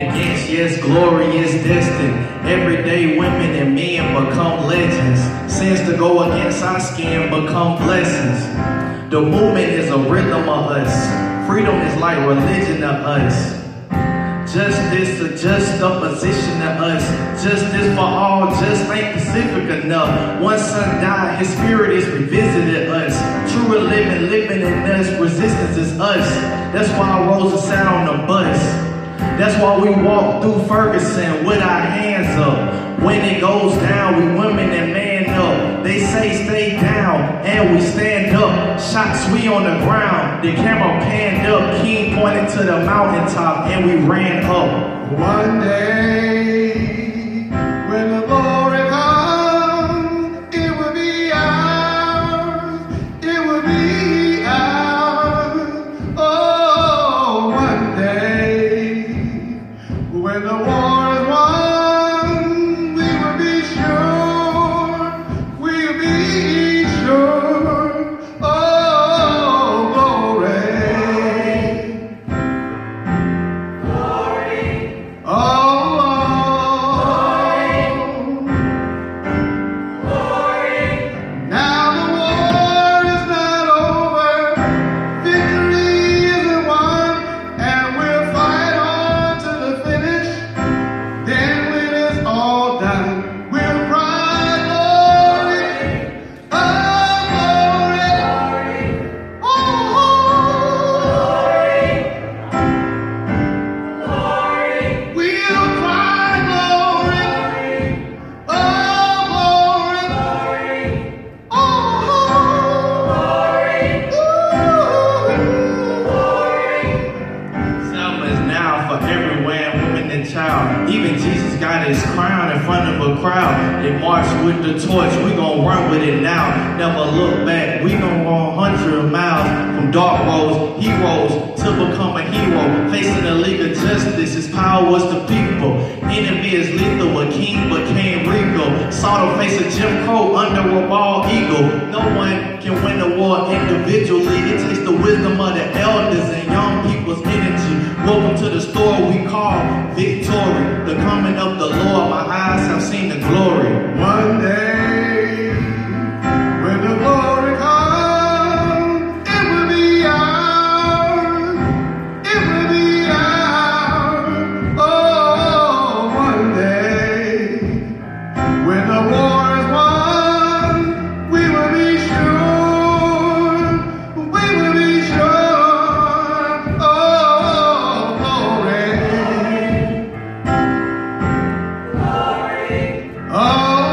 Against, yes, glory is destined. Everyday women and men become legends. Sins to go against our skin become blessings. The movement is a rhythm of us. Freedom is like religion to us. Justice a just opposition to us. Justice for all just ain't Pacific enough. One son died, his spirit is revisited us. True living, living in us, resistance is us. That's why Rosa sat on the bus. That's why we walk through Ferguson with our hands up. When it goes down, we women and man up. They say stay down, and we stand up. Shots we on the ground. The camera panned up. King pointed to the mountaintop, and we ran up. One day, when the for everywhere, woman and child. Even Jesus got his crown in front of a crowd. They marched with the torch, we gon' run with it now. Never look back, we gon' run hundred miles from dark roads, heroes to become a hero. Facing the league of justice, his power was the people. Enemy is lethal, a king became regal. Saw the face of Jim Crow under a bald eagle. No one can win the war individually. It takes the wisdom of the elders and young people's. Welcome to the store we call victory. The coming of the Lord, my eyes have seen the glory. Oh.